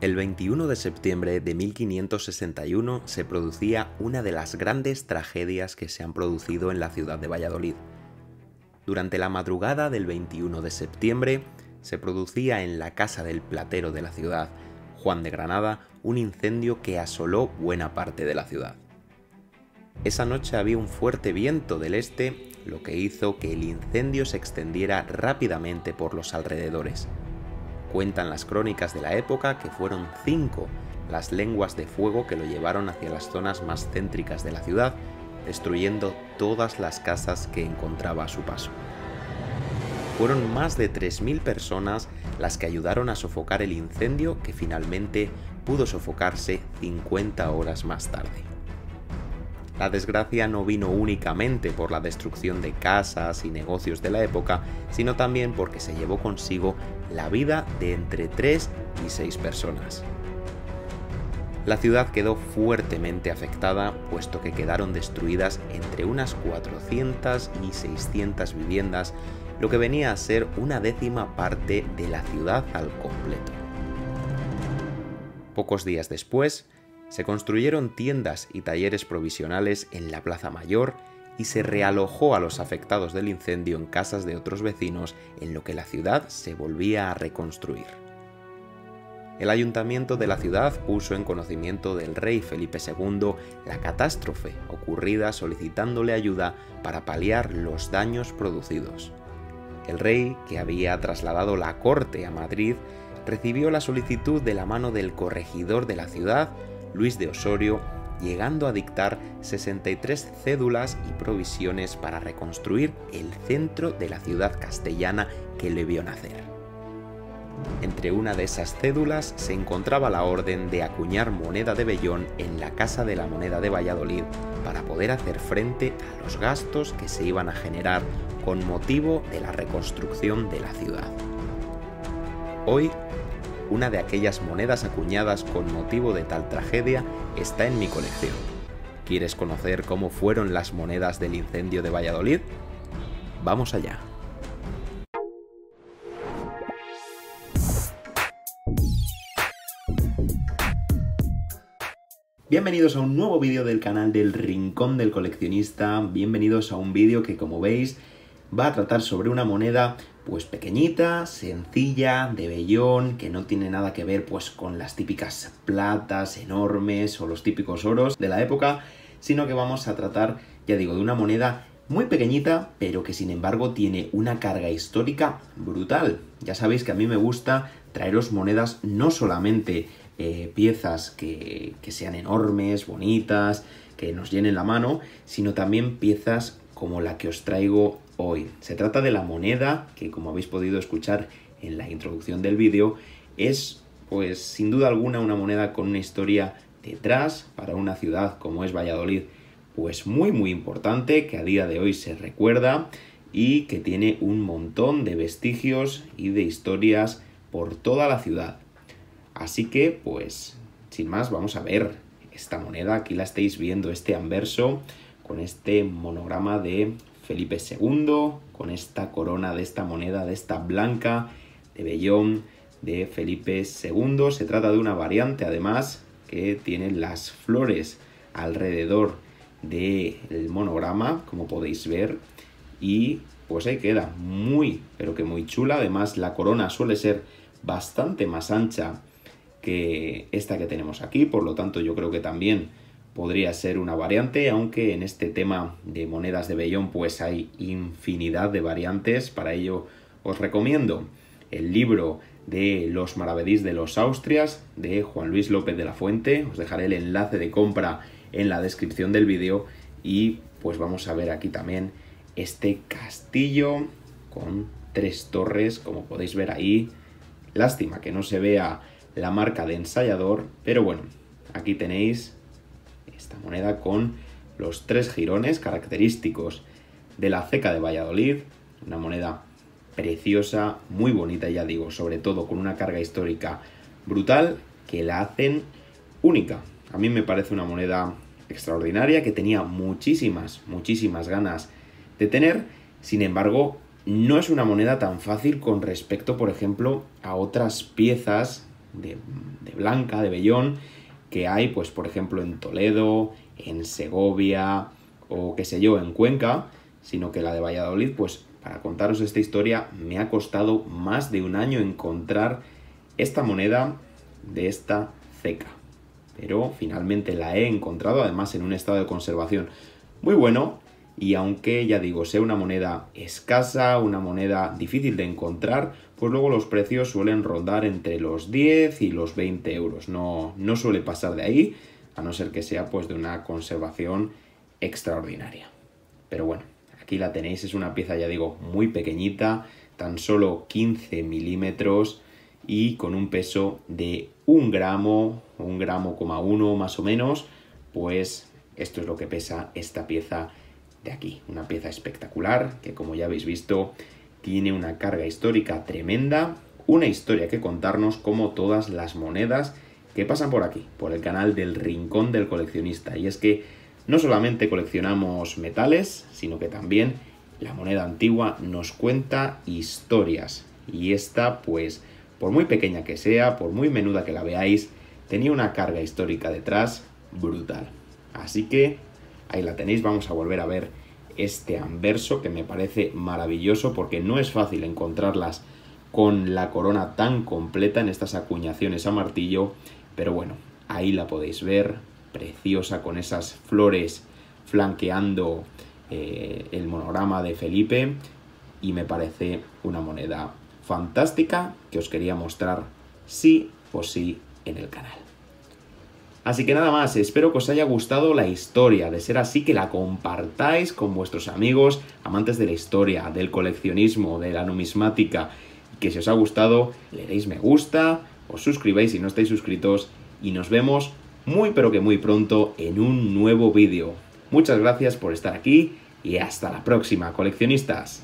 El 21 de septiembre de 1561 se producía una de las grandes tragedias que se han producido en la ciudad de Valladolid. Durante la madrugada del 21 de septiembre se producía en la casa del platero de la ciudad, Juan de Granada, un incendio que asoló buena parte de la ciudad. Esa noche había un fuerte viento del este, lo que hizo que el incendio se extendiera rápidamente por los alrededores. Cuentan las crónicas de la época que fueron cinco las lenguas de fuego que lo llevaron hacia las zonas más céntricas de la ciudad, destruyendo todas las casas que encontraba a su paso. Fueron más de 3.000 personas las que ayudaron a sofocar el incendio que finalmente pudo sofocarse 50 horas más tarde. La desgracia no vino únicamente por la destrucción de casas y negocios de la época, sino también porque se llevó consigo la vida de entre 3 y 6 personas. La ciudad quedó fuertemente afectada, puesto que quedaron destruidas entre unas 400 y 600 viviendas, lo que venía a ser una décima parte de la ciudad al completo. Pocos días después, se construyeron tiendas y talleres provisionales en la Plaza Mayor y se realojó a los afectados del incendio en casas de otros vecinos en lo que la ciudad se volvía a reconstruir. El ayuntamiento de la ciudad puso en conocimiento del rey Felipe II la catástrofe ocurrida solicitándole ayuda para paliar los daños producidos. El rey, que había trasladado la corte a Madrid, recibió la solicitud de la mano del corregidor de la ciudad Luis de Osorio, llegando a dictar 63 cédulas y provisiones para reconstruir el centro de la ciudad castellana que le vio nacer. Entre una de esas cédulas se encontraba la orden de acuñar moneda de vellón en la Casa de la Moneda de Valladolid para poder hacer frente a los gastos que se iban a generar con motivo de la reconstrucción de la ciudad. Hoy una de aquellas monedas acuñadas con motivo de tal tragedia está en mi colección. ¿Quieres conocer cómo fueron las monedas del incendio de Valladolid? Vamos allá. Bienvenidos a un nuevo vídeo del canal del Rincón del Coleccionista, bienvenidos a un vídeo que como veis va a tratar sobre una moneda pues pequeñita, sencilla, de vellón, que no tiene nada que ver pues con las típicas platas enormes o los típicos oros de la época, sino que vamos a tratar, ya digo, de una moneda muy pequeñita, pero que sin embargo tiene una carga histórica brutal. Ya sabéis que a mí me gusta traeros monedas no solamente eh, piezas que, que sean enormes, bonitas, que nos llenen la mano, sino también piezas como la que os traigo hoy. Se trata de la moneda que, como habéis podido escuchar en la introducción del vídeo, es, pues, sin duda alguna una moneda con una historia detrás para una ciudad como es Valladolid, pues muy muy importante, que a día de hoy se recuerda y que tiene un montón de vestigios y de historias por toda la ciudad. Así que, pues, sin más, vamos a ver esta moneda. Aquí la estáis viendo, este anverso, con este monograma de Felipe II, con esta corona de esta moneda, de esta blanca, de vellón de Felipe II. Se trata de una variante, además, que tiene las flores alrededor del monograma, como podéis ver, y pues ahí queda muy, pero que muy chula. Además, la corona suele ser bastante más ancha que esta que tenemos aquí, por lo tanto yo creo que también podría ser una variante, aunque en este tema de monedas de vellón pues hay infinidad de variantes, para ello os recomiendo el libro de Los Maravedís de los Austrias de Juan Luis López de la Fuente, os dejaré el enlace de compra en la descripción del vídeo y pues vamos a ver aquí también este castillo con tres torres, como podéis ver ahí, lástima que no se vea la marca de ensayador, pero bueno, aquí tenéis esta moneda con los tres jirones característicos de la ceca de Valladolid, una moneda preciosa, muy bonita, ya digo, sobre todo con una carga histórica brutal que la hacen única. A mí me parece una moneda extraordinaria que tenía muchísimas, muchísimas ganas de tener, sin embargo, no es una moneda tan fácil con respecto, por ejemplo, a otras piezas de, de blanca, de vellón, que hay, pues por ejemplo, en Toledo, en Segovia o qué sé yo, en Cuenca, sino que la de Valladolid, pues para contaros esta historia me ha costado más de un año encontrar esta moneda de esta ceca. Pero finalmente la he encontrado, además en un estado de conservación muy bueno. Y aunque ya digo, sea una moneda escasa, una moneda difícil de encontrar, pues luego los precios suelen rondar entre los 10 y los 20 euros. No, no suele pasar de ahí, a no ser que sea pues de una conservación extraordinaria. Pero bueno, aquí la tenéis, es una pieza ya digo muy pequeñita, tan solo 15 milímetros y con un peso de un gramo, un gramo coma uno más o menos, pues esto es lo que pesa esta pieza de aquí. Una pieza espectacular que como ya habéis visto tiene una carga histórica tremenda, una historia que contarnos como todas las monedas que pasan por aquí, por el canal del Rincón del Coleccionista. Y es que no solamente coleccionamos metales, sino que también la moneda antigua nos cuenta historias. Y esta, pues, por muy pequeña que sea, por muy menuda que la veáis, tenía una carga histórica detrás brutal. Así que ahí la tenéis, vamos a volver a ver este anverso que me parece maravilloso porque no es fácil encontrarlas con la corona tan completa en estas acuñaciones a martillo, pero bueno, ahí la podéis ver, preciosa con esas flores flanqueando eh, el monograma de Felipe y me parece una moneda fantástica que os quería mostrar sí o sí en el canal. Así que nada más, espero que os haya gustado la historia, de ser así que la compartáis con vuestros amigos, amantes de la historia, del coleccionismo, de la numismática, que si os ha gustado le deis me gusta, os suscribáis si no estáis suscritos y nos vemos muy pero que muy pronto en un nuevo vídeo. Muchas gracias por estar aquí y hasta la próxima, coleccionistas.